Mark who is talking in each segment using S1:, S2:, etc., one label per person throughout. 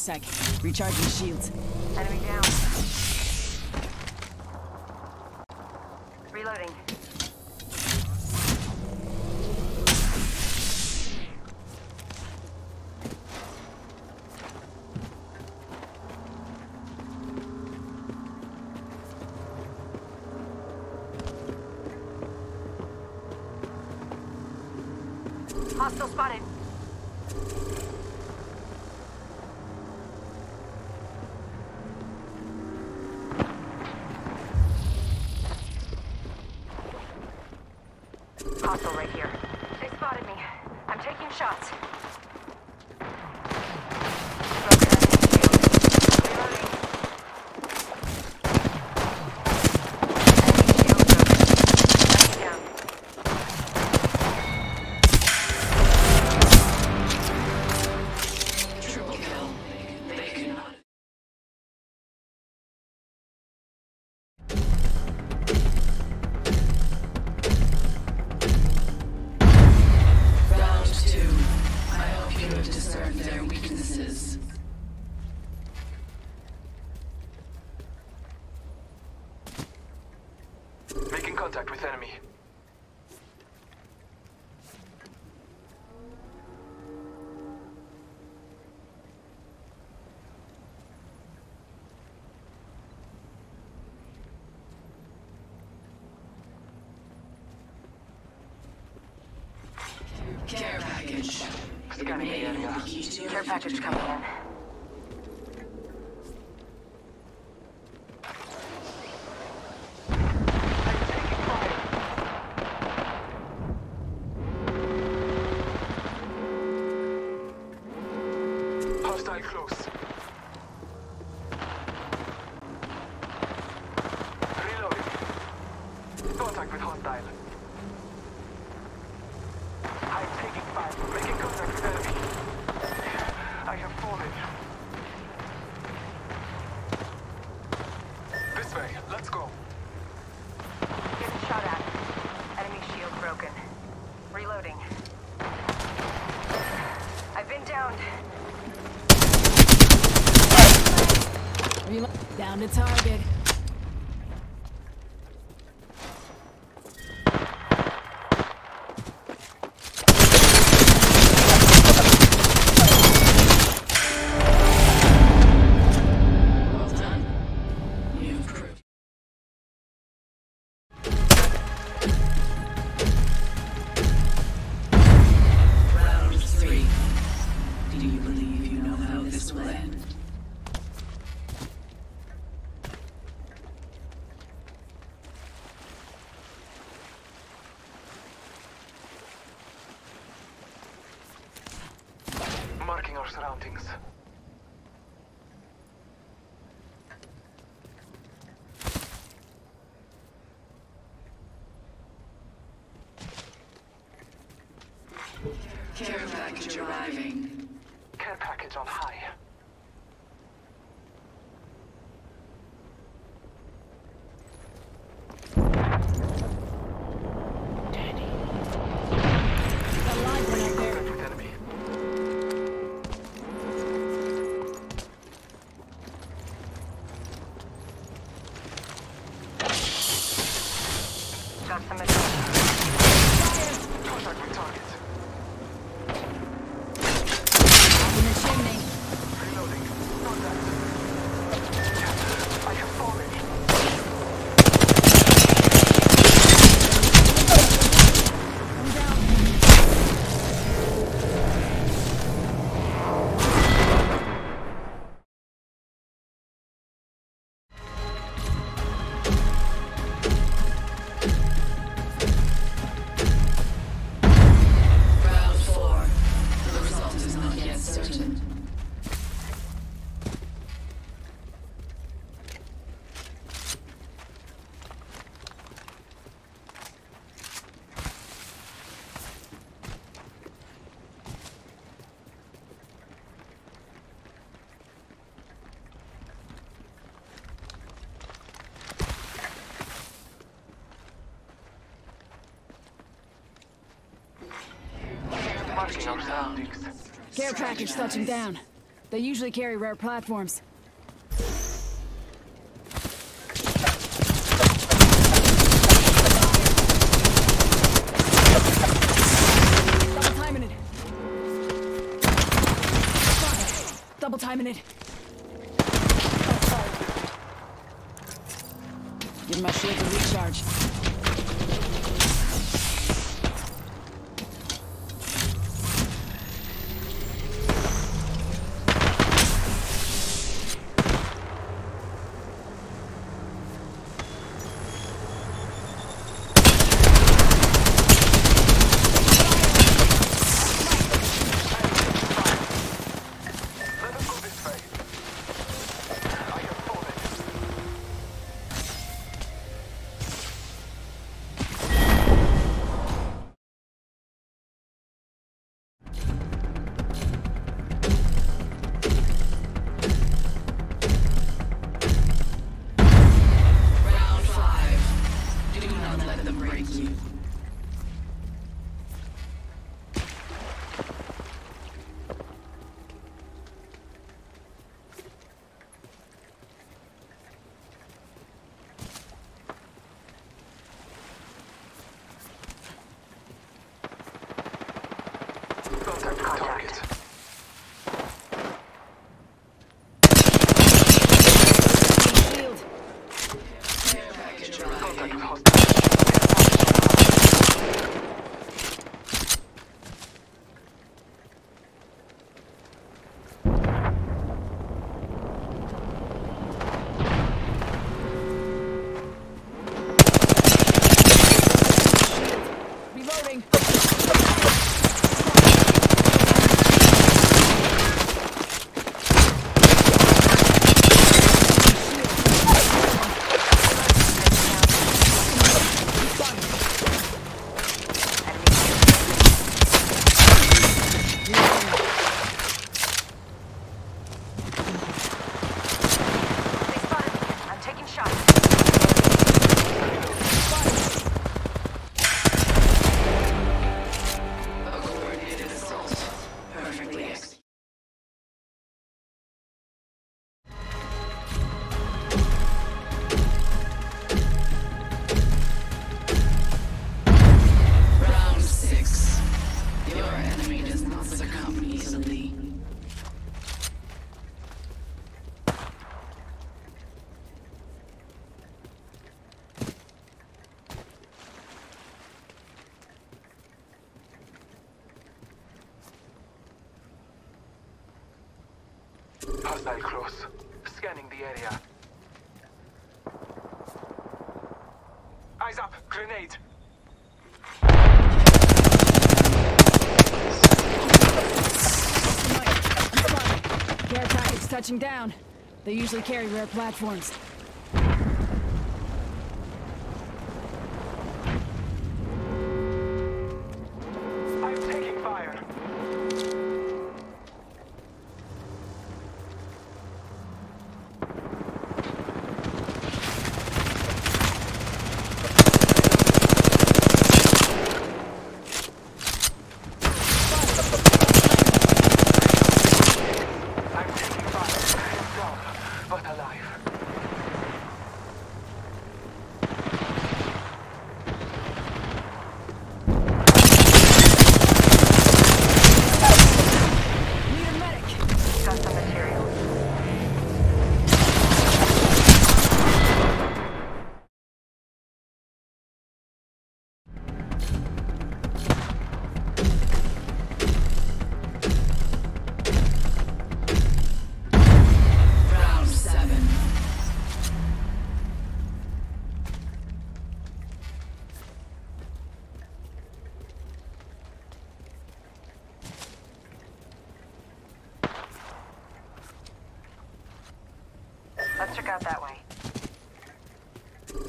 S1: a sec. Recharging shields.
S2: Enemy down. Reloading.
S1: Care package. It's
S3: gonna be in here.
S1: Care package
S2: coming in.
S3: Hostile close.
S1: Down to target. package arriving.
S3: Care package
S4: touching down. They usually carry rare platforms. Double timing it. Double timing it. Give my shield a recharge.
S3: Hostile close. Scanning the area. Eyes up! Grenade!
S4: Care package touching down. They usually carry rare platforms.
S2: Let's check out that way.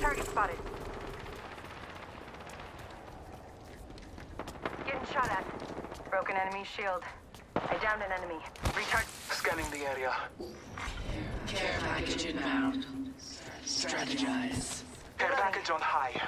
S2: Target spotted. Getting shot at. Broken enemy shield. I downed an enemy. Recharge.
S3: Scanning the area.
S1: Care package inbound. Strategize.
S3: Care package on high.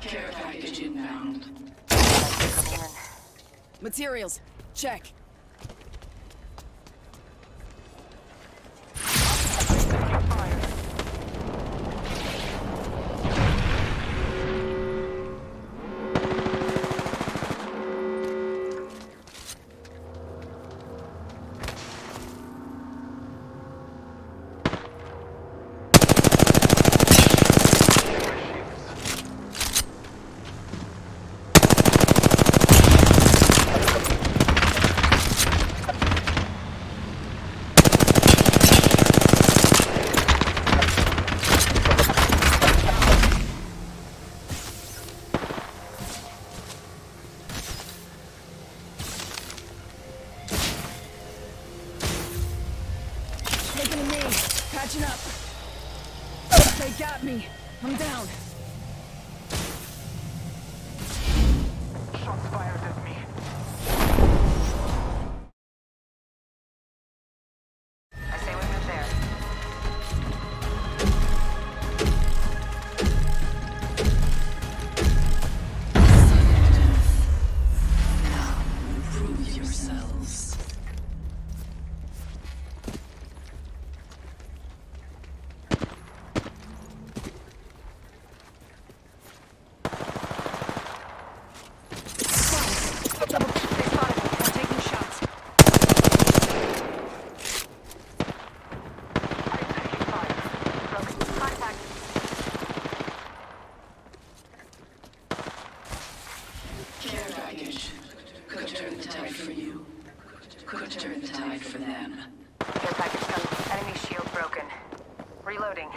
S1: Care package inbound.
S4: Materials, check. Patching up. They got me. I'm down.
S3: Shots fired.
S1: could turn the tide for them.
S2: Care package coming. Enemy shield broken. Reloading.